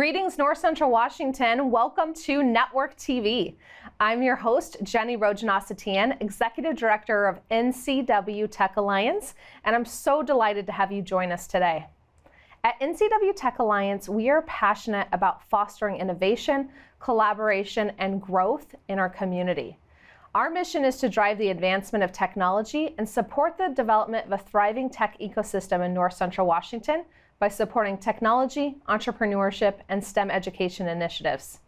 Greetings, North Central Washington. Welcome to Networked TV. I'm your host, Jenny Rojanasatian, Executive Director of NCW Tech Alliance, and I'm so delighted to have you join us today. At NCW Tech Alliance, we are passionate about fostering innovation, collaboration, and growth in our community. Our mission is to drive the advancement of technology and support the development of a thriving tech ecosystem in North Central Washington by supporting technology, entrepreneurship, and STEM education initiatives.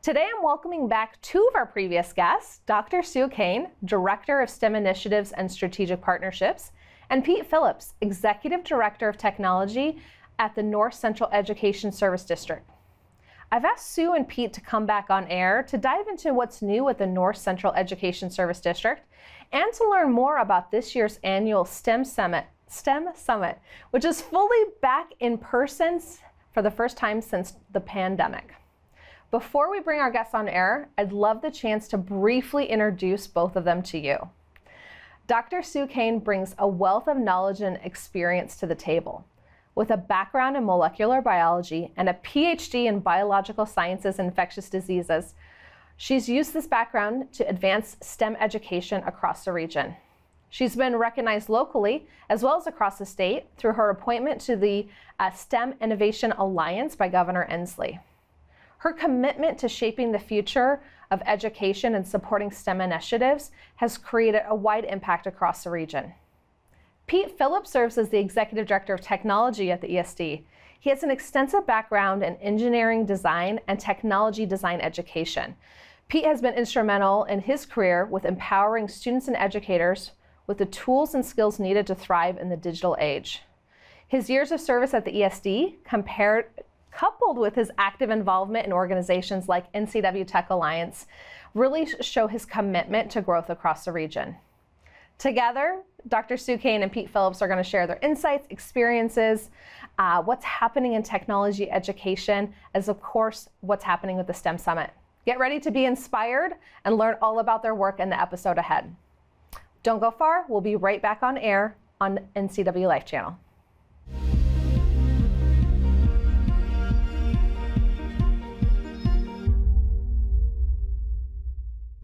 Today, I'm welcoming back two of our previous guests, Dr. Sue Kane, Director of STEM Initiatives and Strategic Partnerships, and Pete Phillips, Executive Director of Technology at the North Central Education Service District. I've asked Sue and Pete to come back on air to dive into what's new with the North Central Education Service District and to learn more about this year's annual STEM Summit STEM Summit, which is fully back in person for the first time since the pandemic. Before we bring our guests on air, I'd love the chance to briefly introduce both of them to you. Dr. Sue Kane brings a wealth of knowledge and experience to the table. With a background in molecular biology and a PhD in biological sciences and infectious diseases, she's used this background to advance STEM education across the region. She's been recognized locally as well as across the state through her appointment to the uh, STEM Innovation Alliance by Governor Inslee. Her commitment to shaping the future of education and supporting STEM initiatives has created a wide impact across the region. Pete Phillips serves as the Executive Director of Technology at the ESD. He has an extensive background in engineering design and technology design education. Pete has been instrumental in his career with empowering students and educators with the tools and skills needed to thrive in the digital age. His years of service at the ESD, compared, coupled with his active involvement in organizations like NCW Tech Alliance, really show his commitment to growth across the region. Together, Dr. Sue Kane and Pete Phillips are going to share their insights, experiences, uh, what's happening in technology education, as of course, what's happening with the STEM Summit. Get ready to be inspired and learn all about their work in the episode ahead. Don't go far. We'll be right back on air on NCW Life Channel.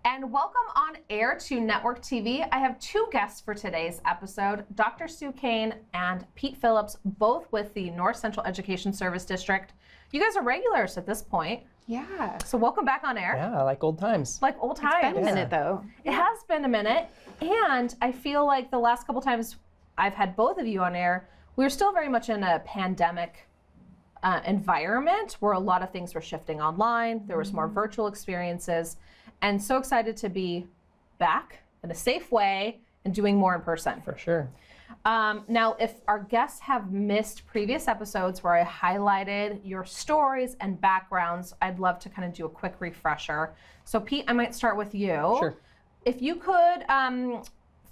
And welcome on air to Networked TV. I have two guests for today's episode Dr. Sue Kane and Pete Phillips, both with the North Central Education Service District. You guys are regulars at this point. Yeah. So welcome back on air. Yeah, like old times. Like old times. It's been a minute though. It has been a minute. And I feel like the last couple times I've had both of you on air, we were still very much in a pandemic uh, environment where a lot of things were shifting online. There was more Mm-hmm. virtual experiences. And so excited to be back in a safe way and doing more in person. For sure. Um, now, if our guests have missed previous episodes where I highlighted your stories and backgrounds, I'd love to kind of do a quick refresher. So, Pete, I might start with you. Sure. If you could, um,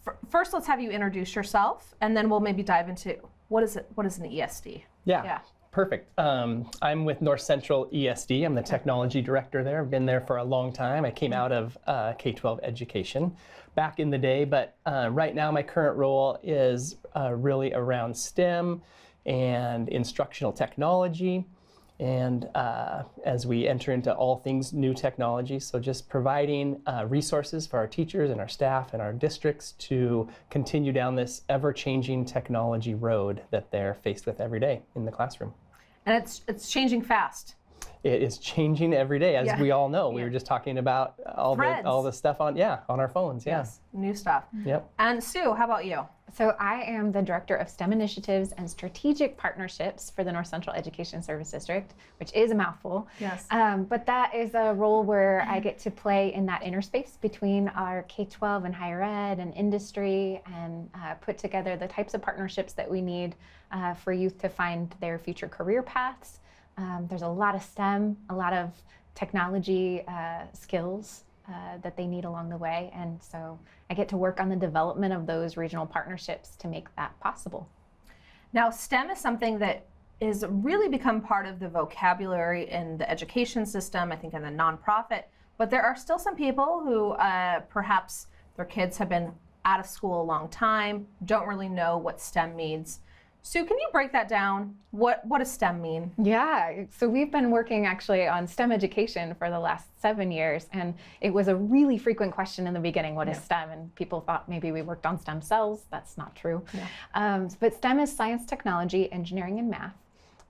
f- first, let's have you introduce yourself, and then we'll maybe dive into what is it? What is an ESD? Yeah. Yeah. Perfect. Um, I'm with North Central ESD. I'm the technology director there. I've been there for a long time. I came out of uh, K 12 education back in the day, but uh, right now my current role is uh, really around STEM and instructional technology. And uh, as we enter into all things new technology, so just providing uh, resources for our teachers and our staff and our districts to continue down this ever changing technology road that they're faced with every day in the classroom. And it's it's changing fast. It is changing every day, as Yeah. we all know. We Yeah. were just talking about all Threads. the all the stuff on yeah on our phones. Yeah. New stuff. Yep. And Sue, how about you? So I am the Director of STEM Initiatives and Strategic Partnerships for the North Central Education Service District, which is a mouthful. Yes. Um, but that is a role where I get to play in that interspace between our K-12 and higher ed and industry and uh, put together the types of partnerships that we need uh, for youth to find their future career paths. Um, there's a lot of STEM, a lot of technology uh, skills uh, that they need along the way. And so I get to work on the development of those regional partnerships to make that possible. Now, STEM is something that is really become part of the vocabulary in the education system, I think in the nonprofit, but there are still some people who uh, perhaps their kids have been out of school a long time, don't really know what STEM means. Sue, can you break that down? What what does STEM mean? Yeah, so we've been working actually on STEM education for the last seven years, and it was a really frequent question in the beginning: What is Yeah. STEM? And people thought maybe we worked on stem cells. That's not true. Yeah. Um, but STEM is science, technology, engineering, and math.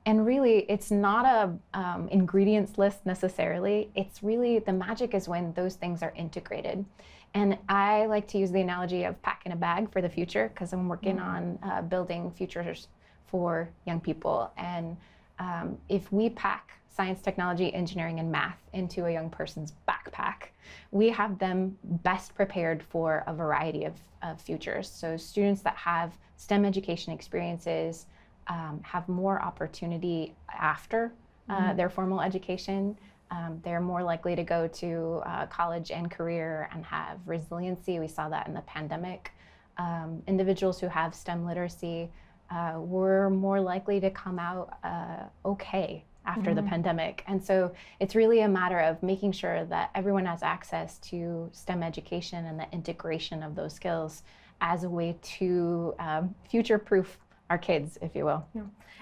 And really, it's not a um, ingredients list necessarily. It's really the magic is when those things are integrated. And I like to use the analogy of packing a bag for the future because I'm working on uh, building futures for young people. And um, if we pack science, technology, engineering, and math into a young person's backpack, we have them best prepared for a variety of, of futures. So, students that have STEM education experiences um, have more opportunity after uh, their formal education. Um, they're more likely to go to uh, college and career and have resiliency. We saw that in the pandemic. Um, individuals who have STEM literacy uh, were more likely to come out uh, okay after the pandemic. And so it's really a matter of making sure that everyone has access to STEM education and the integration of those skills as a way to um, future proof our kids, if you will.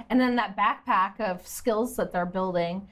And then that backpack of skills that they're building,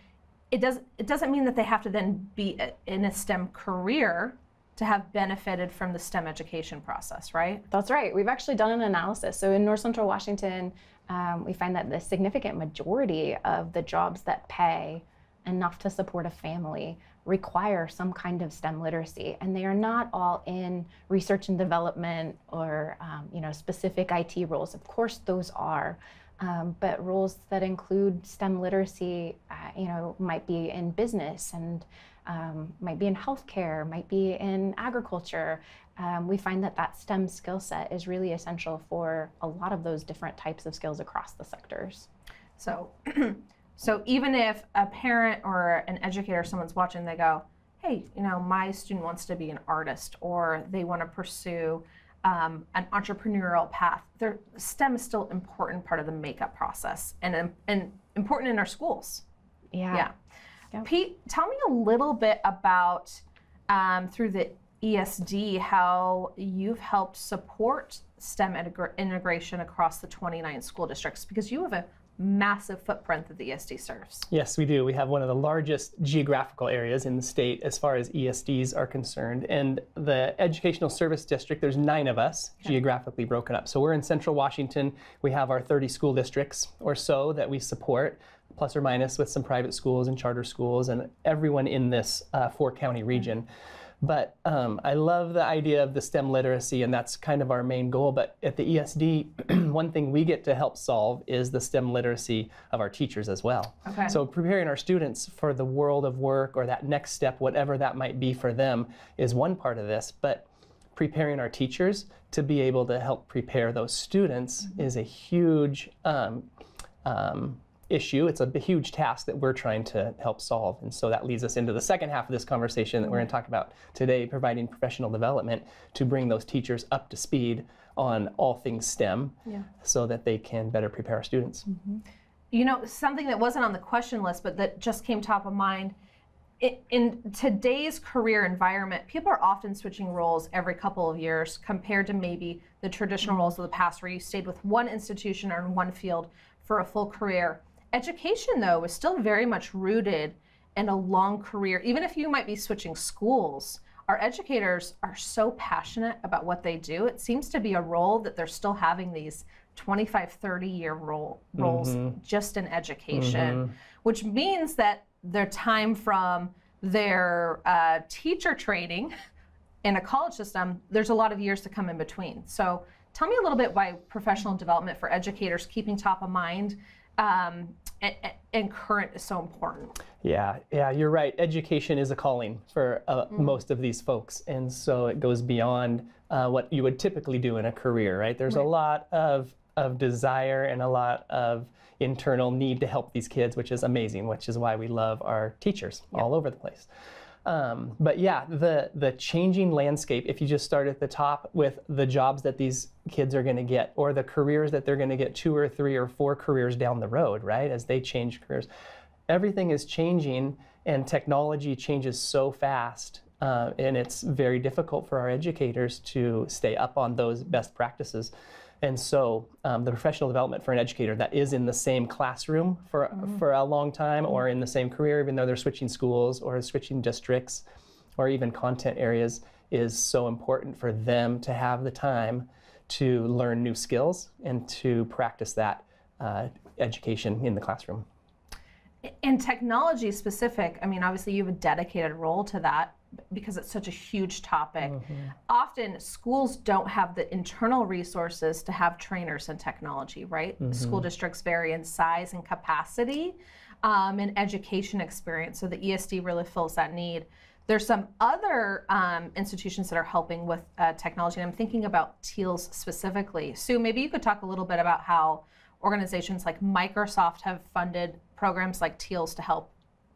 it does it doesn't mean that they have to then be a- in a STEM career to have benefited from the STEM education process, right? That's right. We've actually done an analysis. So in North Central Washington, um, we find that the significant majority of the jobs that pay enough to support a family require some kind of STEM literacy, and they are not all in research and development or um, you know specific IT roles. Of course, those are. Um, but roles that include STEM literacy, uh, you know, might be in business and um, might be in healthcare, might be in agriculture. Um, we find that that STEM skill set is really essential for a lot of those different types of skills across the sectors. So so even if a parent or an educator someone's watching they go, "Hey, you know, my student wants to be an artist or they want to pursue um, an entrepreneurial path. Their STEM is still an important part of the makeup process and and important in our schools. Yeah. Yeah. Pete, tell me a little bit about um, through the ESD how you've helped support STEM integra- integration across the 29 school districts because you have a massive footprint that the ESD serves. Yes, we do. We have one of the largest geographical areas in the state as far as ESDs are concerned. And the Educational Service District, there's nine of us geographically broken up. So we're in central Washington. We have our 30 school districts or so that we support, plus or minus with some private schools and charter schools and everyone in this uh, four county region. But um, I love the idea of the STEM literacy, and that's kind of our main goal. But at the ESD, one thing we get to help solve is the STEM literacy of our teachers as well. Okay. So preparing our students for the world of work or that next step, whatever that might be for them, is one part of this. But preparing our teachers to be able to help prepare those students is a huge um, um, issue. It's a huge task that we're trying to help solve. And so that leads us into the second half of this conversation that we're going to talk about today providing professional development to bring those teachers up to speed on all things STEM Yeah. so that they can better prepare students. Mm-hmm. You know, something that wasn't on the question list, but that just came top of mind. In today's career environment, people are often switching roles every couple of years compared to maybe the traditional mm. roles of the past where you stayed with one institution or in one field for a full career. Education, though, is still very much rooted in a long career. Even if you might be switching schools, our educators are so passionate about what they do. It seems to be a role that they're still having these 25, 30 year role, roles just in education, which means that their time from their uh, teacher training in a college system, there's a lot of years to come in between. So tell me a little bit why professional development for educators, keeping top of mind um, and, and current is so important. Yeah, yeah, you're right. Education is a calling for uh, most of these folks, and so it goes beyond uh, what you would typically do in a career, right? There's a lot of of desire and a lot of internal need to help these kids, which is amazing. Which is why we love our teachers all over the place. Um, but yeah, the the changing landscape. If you just start at the top with the jobs that these kids are going to get, or the careers that they're going to get, two or three or four careers down the road, right? As they change careers, everything is changing, and technology changes so fast, uh, and it's very difficult for our educators to stay up on those best practices. And so um, the professional development for an educator that is in the same classroom for, for a long time or in the same career, even though they're switching schools or switching districts or even content areas, is so important for them to have the time to learn new skills and to practice that uh, education in the classroom. In technology specific, I mean, obviously you have a dedicated role to that because it's such a huge topic. Mm-hmm. Often schools don't have the internal resources to have trainers in technology, right? Mm-hmm. School districts vary in size and capacity um, and education experience, so the ESD really fills that need. There's some other um, institutions that are helping with uh, technology, and I'm thinking about TEALS specifically. Sue, maybe you could talk a little bit about how organizations like Microsoft have funded programs like TEALS to help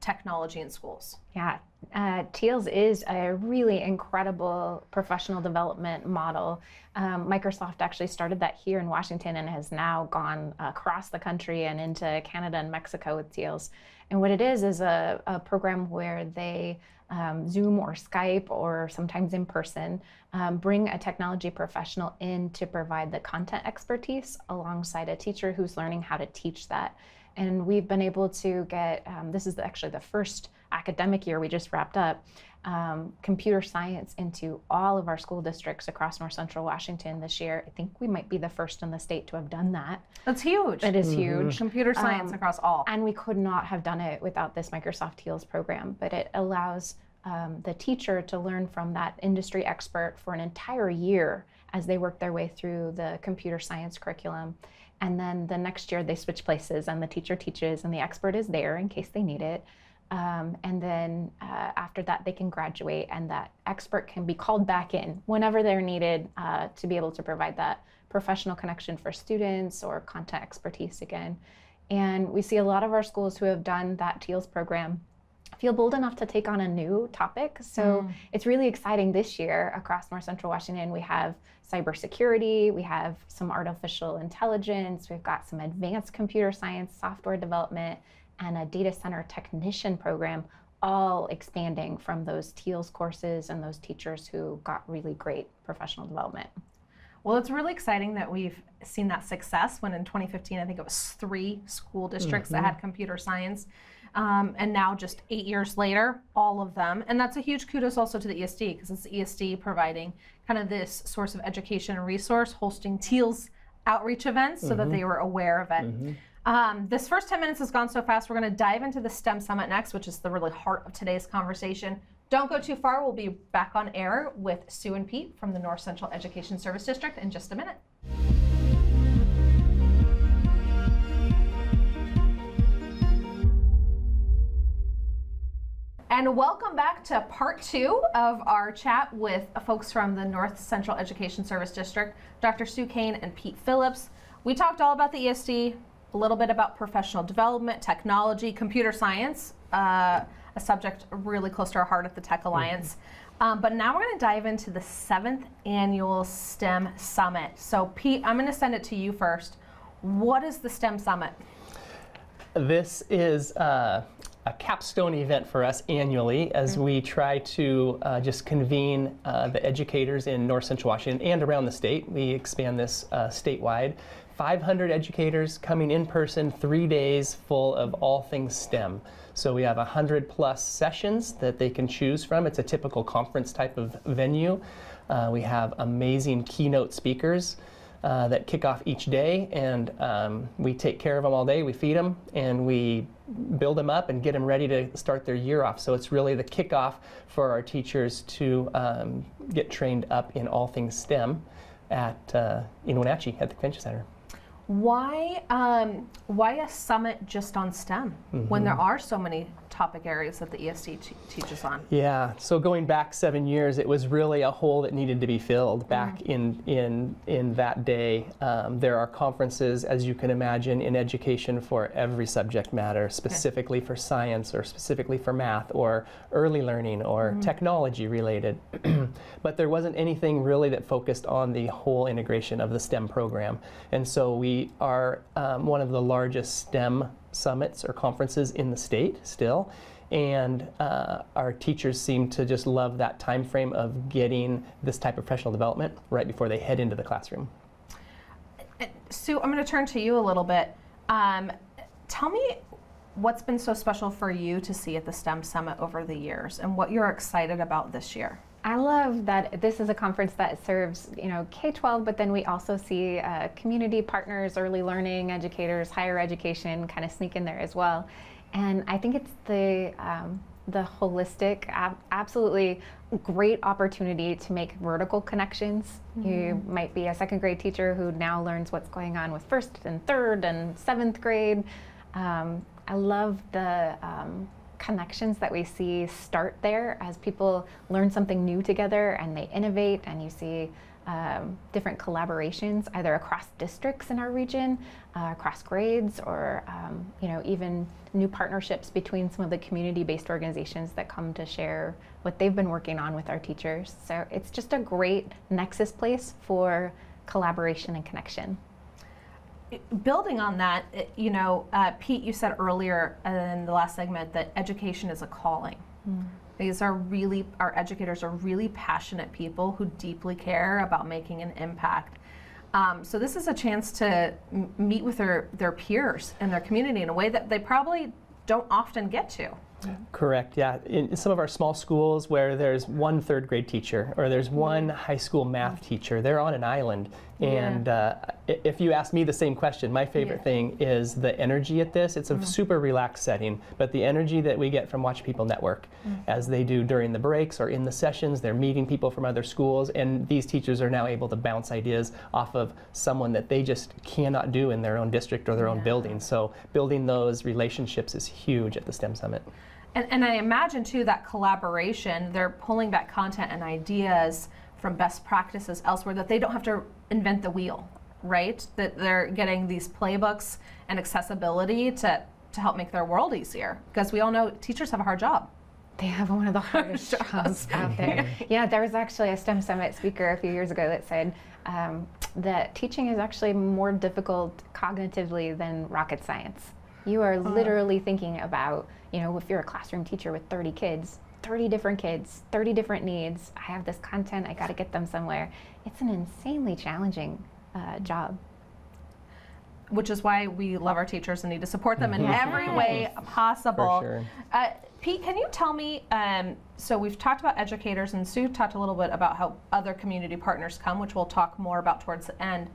technology in schools. Yeah, uh, TEALS is a really incredible professional development model. Um, Microsoft actually started that here in Washington and has now gone across the country and into Canada and Mexico with TEALS. And what it is is a, a program where they um, Zoom or Skype or sometimes in person, um, bring a technology professional in to provide the content expertise alongside a teacher who's learning how to teach that. And we've been able to get, um, this is actually the first academic year we just wrapped up, um, computer science into all of our school districts across north central Washington this year. I think we might be the first in the state to have done that. That's huge. It is mm-hmm. huge. Computer science um, across all. And we could not have done it without this Microsoft TEALS program, but it allows um, the teacher to learn from that industry expert for an entire year as they work their way through the computer science curriculum. And then the next year they switch places and the teacher teaches and the expert is there in case they need it. Um, and then uh, after that, they can graduate, and that expert can be called back in whenever they're needed uh, to be able to provide that professional connection for students or content expertise again. And we see a lot of our schools who have done that TEALS program feel bold enough to take on a new topic. So mm. it's really exciting this year across North Central Washington. We have cybersecurity, we have some artificial intelligence, we've got some advanced computer science, software development, and a data center technician program, all expanding from those TEALS courses and those teachers who got really great professional development. Well, it's really exciting that we've seen that success when in 2015, I think it was three school districts mm-hmm. that had computer science. Um, and now, just eight years later, all of them. And that's a huge kudos also to the ESD because it's the ESD providing kind of this source of education and resource, hosting TEALS outreach events so mm-hmm. that they were aware of it. Mm-hmm. Um, this first 10 minutes has gone so fast. We're going to dive into the STEM Summit next, which is the really heart of today's conversation. Don't go too far. We'll be back on air with Sue and Pete from the North Central Education Service District in just a minute. And welcome back to part two of our chat with folks from the North Central Education Service District, Dr. Sue Kane and Pete Phillips. We talked all about the ESD, a little bit about professional development, technology, computer science, uh, a subject really close to our heart at the Tech Alliance. Mm-hmm. Um, but now we're going to dive into the seventh annual STEM Summit. So, Pete, I'm going to send it to you first. What is the STEM Summit? This is uh, a capstone event for us annually as mm-hmm. we try to uh, just convene uh, the educators in North Central Washington and around the state. We expand this uh, statewide. 500 educators coming in person, three days full of all things STEM. So we have 100 plus sessions that they can choose from. It's a typical conference type of venue. Uh, we have amazing keynote speakers. Uh, that kick off each day, and um, we take care of them all day. We feed them, and we build them up and get them ready to start their year off. So it's really the kickoff for our teachers to um, get trained up in all things STEM at uh, in Wenatchee at the Convention Center. Why um, why a summit just on STEM mm-hmm. when there are so many topic areas that the ESD teaches on? Yeah, so going back seven years, it was really a hole that needed to be filled back mm-hmm. in, in, in that day. Um, there are conferences, as you can imagine, in education for every subject matter, specifically okay. for science or specifically for math or early learning or mm-hmm. technology related. but there wasn't anything really that focused on the whole integration of the STEM program. And so we are um, one of the largest STEM summits or conferences in the state still. And uh, our teachers seem to just love that time frame of getting this type of professional development right before they head into the classroom. Sue, I'm going to turn to you a little bit. Um, tell me what's been so special for you to see at the STEM Summit over the years and what you're excited about this year. I love that this is a conference that serves, you know, K-12, but then we also see uh, community partners, early learning educators, higher education kind of sneak in there as well. And I think it's the um, the holistic, ab- absolutely great opportunity to make vertical connections. Mm-hmm. You might be a second grade teacher who now learns what's going on with first and third and seventh grade. Um, I love the um, connections that we see start there as people learn something new together and they innovate, and you see um, different collaborations either across districts in our region, uh, across grades, or um, you know even new partnerships between some of the community-based organizations that come to share what they've been working on with our teachers. So it's just a great nexus place for collaboration and connection building on that, you know, uh, Pete, you said earlier in the last segment that education is a calling. Mm. These are really, our educators are really passionate people who deeply care about making an impact. Um, so this is a chance to m- meet with their, their peers and their community in a way that they probably don't often get to. Correct, yeah. In some of our small schools where there's one third grade teacher or there's one high school math teacher, they're on an island. And yeah. uh, if you ask me the same question, my favorite yeah. thing is the energy at this. It's a mm. super relaxed setting, but the energy that we get from Watch People Network mm. as they do during the breaks or in the sessions, they're meeting people from other schools, and these teachers are now able to bounce ideas off of someone that they just cannot do in their own district or their yeah. own building. So building those relationships is huge at the STEM Summit. And, and I imagine too that collaboration, they're pulling back content and ideas from best practices elsewhere that they don't have to invent the wheel, right? That they're getting these playbooks and accessibility to, to help make their world easier. Because we all know teachers have a hard job. They have one of the hardest jobs out there. yeah, there was actually a STEM Summit speaker a few years ago that said um, that teaching is actually more difficult cognitively than rocket science. You are literally thinking about, you know, if you're a classroom teacher with 30 kids, 30 different kids, 30 different needs. I have this content, I got to get them somewhere. It's an insanely challenging uh, job. Which is why we love our teachers and need to support them in every way possible. Sure. Uh, Pete, can you tell me? Um, so we've talked about educators, and Sue talked a little bit about how other community partners come, which we'll talk more about towards the end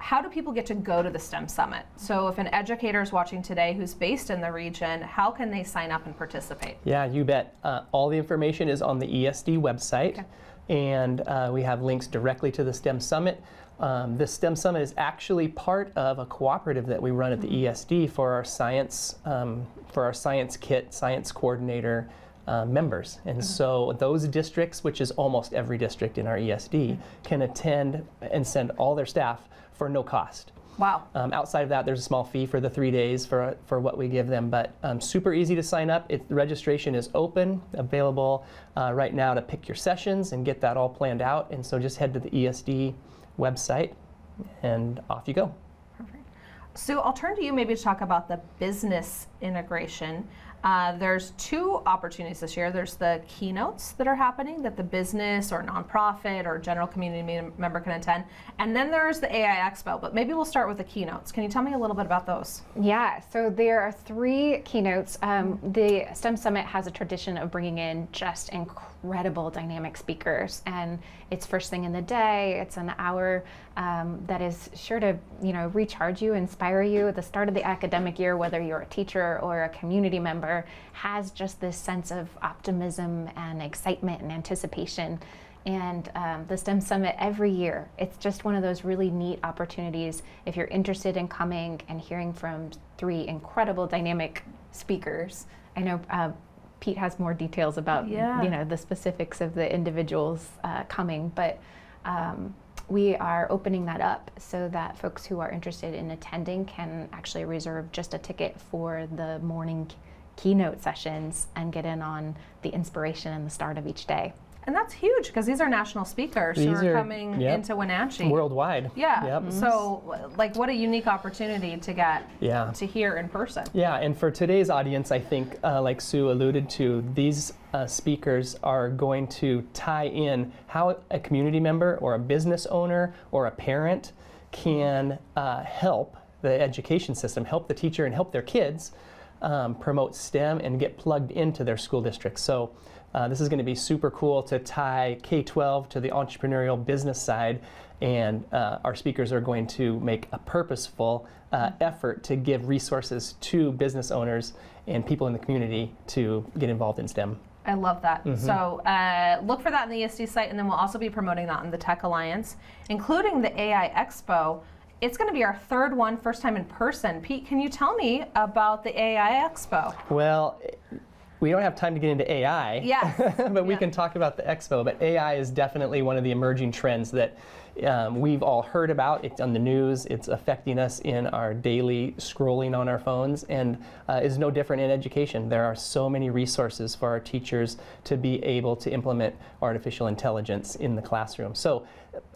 how do people get to go to the STEM Summit? So, if an educator is watching today who's based in the region, how can they sign up and participate? Yeah, you bet. Uh, all the information is on the ESD website, okay. and uh, we have links directly to the STEM Summit. Um, the STEM Summit is actually part of a cooperative that we run at the mm-hmm. ESD for our science um, for our science kit, science coordinator. Uh, members. And mm-hmm. so those districts, which is almost every district in our ESD, mm-hmm. can attend and send all their staff for no cost. Wow. Um, outside of that, there's a small fee for the three days for, for what we give them, but um, super easy to sign up. It, the registration is open, available uh, right now to pick your sessions and get that all planned out. And so just head to the ESD website and off you go. Perfect. So I'll turn to you maybe to talk about the business integration. Uh, there's two opportunities this year. There's the keynotes that are happening that the business or nonprofit or general community member can attend. And then there's the AI Expo, but maybe we'll start with the keynotes. Can you tell me a little bit about those? Yeah, so there are three keynotes. Um, the STEM Summit has a tradition of bringing in just incredible dynamic speakers, and it's first thing in the day. It's an hour um, that is sure to you know recharge you, inspire you at the start of the academic year, whether you're a teacher or a community member has just this sense of optimism and excitement and anticipation. And um, the STEM Summit every year, it's just one of those really neat opportunities. If you're interested in coming and hearing from three incredible dynamic speakers, I know uh, Pete has more details about yeah. you know the specifics of the individuals uh, coming, but um, we are opening that up so that folks who are interested in attending can actually reserve just a ticket for the morning keynote sessions and get in on the inspiration and the start of each day. And that's huge because these are national speakers these who are, are coming yep, into Wenatchee. Worldwide. Yeah. Yep. Mm-hmm. So, like, what a unique opportunity to get yeah. to hear in person. Yeah, and for today's audience, I think, uh, like Sue alluded to, these uh, speakers are going to tie in how a community member or a business owner or a parent can uh, help the education system, help the teacher, and help their kids um, promote STEM and get plugged into their school districts. So uh, this is going to be super cool to tie K-12 to the entrepreneurial business side, and uh, our speakers are going to make a purposeful uh, effort to give resources to business owners and people in the community to get involved in STEM. I love that. Mm-hmm. So uh, look for that in the ESD site, and then we'll also be promoting that in the Tech Alliance, including the AI Expo. It's going to be our third one, first time in person. Pete, can you tell me about the AI Expo? Well, we don't have time to get into AI. Yes. but we can talk about the expo. But AI is definitely one of the emerging trends that um, we've all heard about. It's on the news. It's affecting us in our daily scrolling on our phones, and uh, is no different in education. There are so many resources for our teachers to be able to implement artificial intelligence in the classroom. So,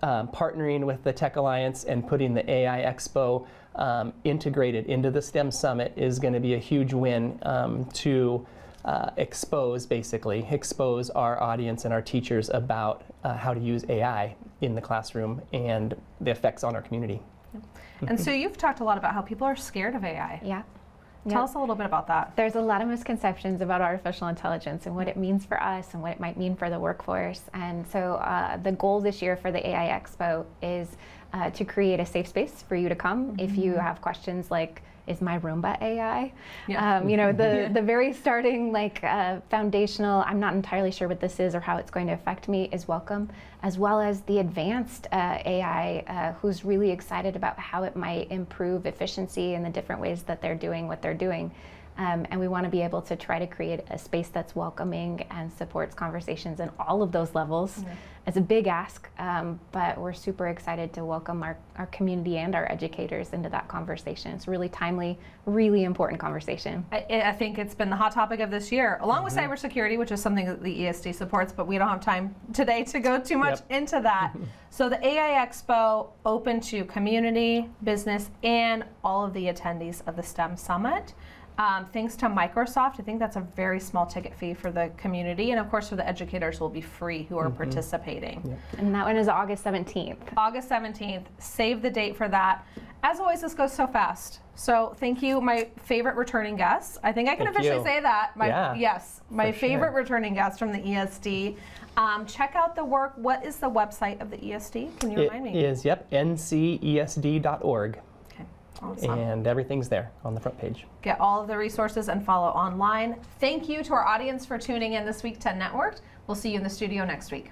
um, partnering with the Tech Alliance and putting the AI Expo um, integrated into the STEM Summit is going to be a huge win um, to uh, expose, basically, expose our audience and our teachers about uh, how to use AI in the classroom and the effects on our community. And so you've talked a lot about how people are scared of AI. Yeah. Tell Yep. us a little bit about that. There's a lot of misconceptions about artificial intelligence and what it means for us and what it might mean for the workforce. And so uh, the goal this year for the AI Expo is uh, to create a safe space for you to come if you have questions like, is my Roomba AI? Yeah. Um, you know, the, the very starting, like uh, foundational, I'm not entirely sure what this is or how it's going to affect me is welcome, as well as the advanced uh, AI uh, who's really excited about how it might improve efficiency in the different ways that they're doing what they're doing. Um, and we want to be able to try to create a space that's welcoming and supports conversations in all of those levels. It's a big ask, um, but we're super excited to welcome our, our community and our educators into that conversation. It's a really timely, really important conversation. I, I think it's been the hot topic of this year, along with cybersecurity, which is something that the ESD supports, but we don't have time today to go too much Yep. into that. so the AI Expo open to community, business, and all of the attendees of the STEM Summit. Um, thanks to Microsoft, I think that's a very small ticket fee for the community, and of course for the educators will be free who are participating. And that one is August 17th. August 17th. Save the date for that. As always, this goes so fast. So thank you, my favorite returning guest. I think I can Thank officially you. say that. My, Yeah, yes, my for sure. favorite returning guest from the ESD. Um, check out the work. What is the website of the ESD? Can you It remind me? is, yep, ncesd.org, Okay, awesome. and everything's there on the front page. Get all of the resources and follow online. Thank you to our audience for tuning in this week to Networked. We'll see you in the studio next week.